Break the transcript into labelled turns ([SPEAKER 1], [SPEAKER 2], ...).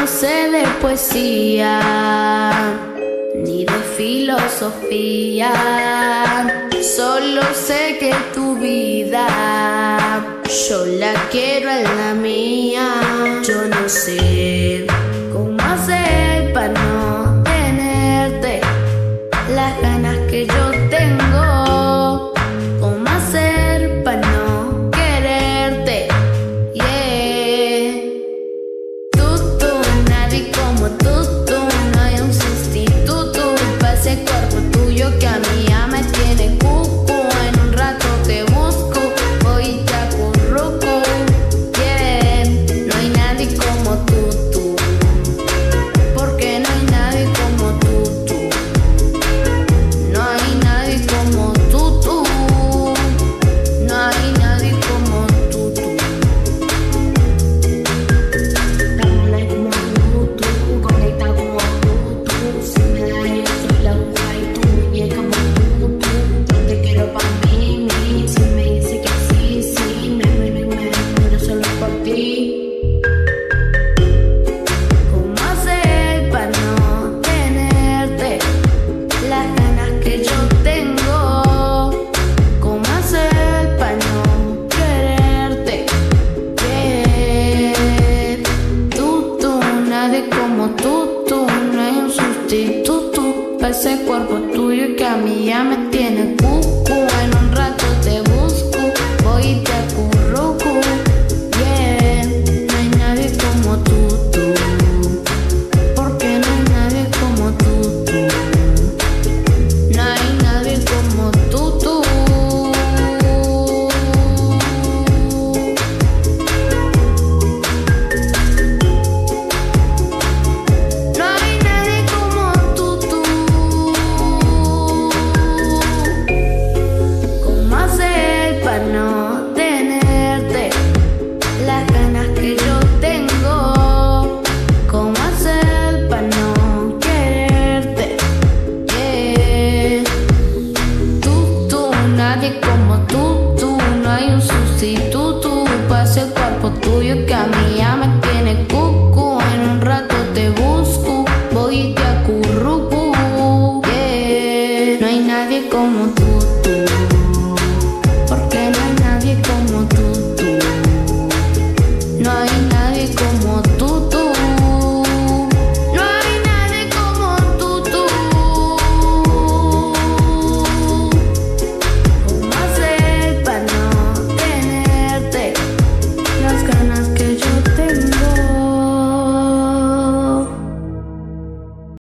[SPEAKER 1] no sé de poesía ni de filosofía. Solo sé que tu vida yo la quiero en la mía. Yo no sé.
[SPEAKER 2] Pa'
[SPEAKER 1] ese cuerpo tuyo que a mí ya me tiene cucu Ooh, you got me, I'm a